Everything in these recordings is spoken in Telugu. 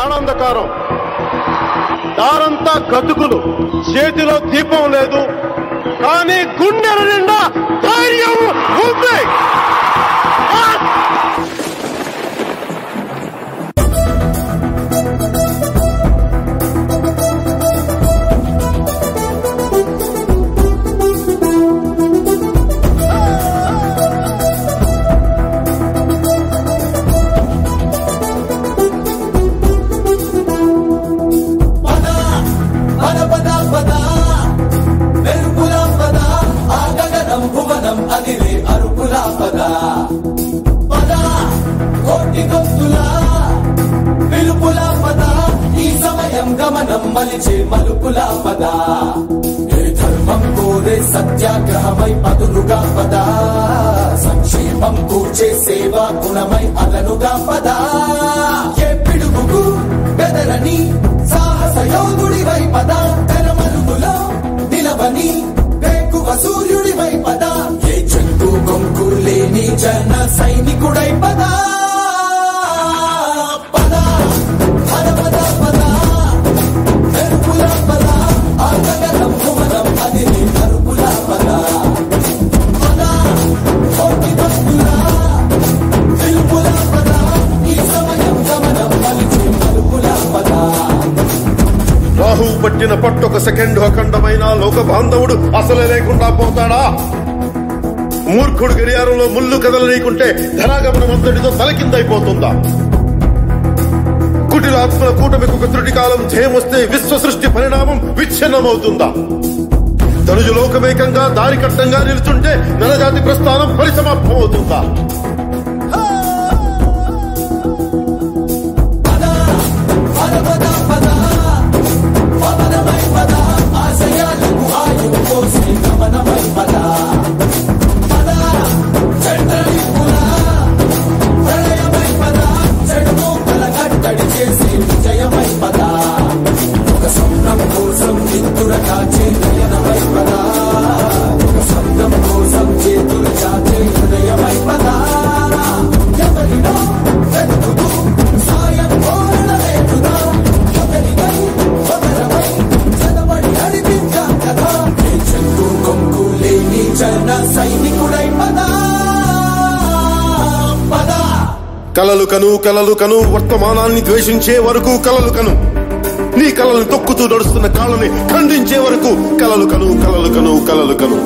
ఆనందకారం. దారంతా గతుకులు. చేతిలో దీపం లేదు. కానీ గుండెల నిండా ధైర్యం ఉంది. మలిచే మలుపుల పద. ఏ ధర్మం కోరే సత్యాగ్రహమై పదులుగా పద. సంక్షేమం కూర్చే సేవా గుణమై అలనుగా పద. ఏ పిడుగుకు బెదరని సాహస యోధుడివై పద. తెరమలుగులో నిలవని వేకువ సూర్యుడివై పద. ఏ చెట్టు కొంకు లేని జన సైనికుడై పదా. రాహు పట్టిన పట్టొక సెకండ్ అఖండమైన లోక బాంధవుడు అసలే లేకుండా పోతాడా? మూర్ఖుడు గడియారంలో ముళ్ళు కదలనీకుంటే ధనాగమనం అంతటితో తలకిందైపోతుందా కుటిలాత్మల కూటమికి ఒక త్రుటి కాలం జయమొస్తే విశ్వ సృష్టి పరిణామం విచ్ఛిన్నమవుతుందా? తనుజు లోకమేకంగా దారికట్టంగా నిలుచుంటే నరజాతి ప్రస్థానం పరిసమాప్తమవుతుందా Sing, come on, I'm కలలు కను కలలు కను వర్తమానాన్ని ద్వేషించే వరకు కలలు కను. నీ కలలను తొక్కుతూ నడుస్తున్న కాళ్ళని ఖండించే వరకు కలలు కను కలలు కను కలలు కను.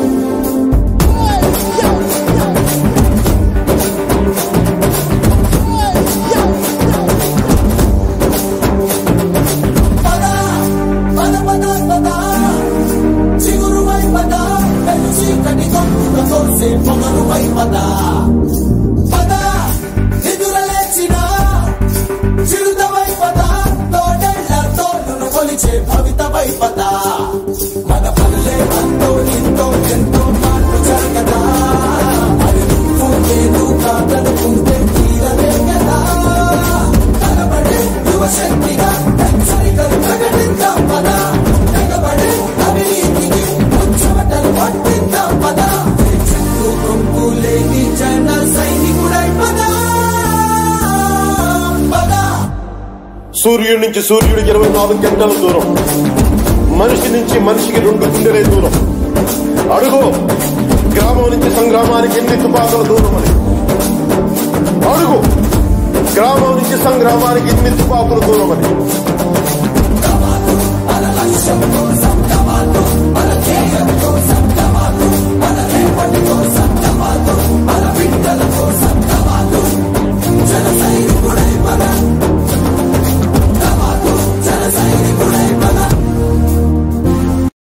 పద పద పద పద చిగురువై పద వెలిసి కటి కొట్టుక తోసే పొగరువై పద పద. యువశక్తిగా ప్రకటిద్దాం పద. తెగబడే అవినీతికి పట్టిద్దాం పద. కొంపు లేని జన సైనికుడై పద. పద. సూర్యుడి నుంచి సూర్యుడికి ఇరవై నాలుగు గంటల దూరం. మనిషి నుంచి మనిషికి రెండు గుండెలే దూరం. అడుగు. గ్రామం నుంచి సంగ్రామానికి ఎన్ని తుపాకుల దూరం అని. అడుగు. గ్రామం నుంచి సంగ్రామానికి ఎన్ని దూరమని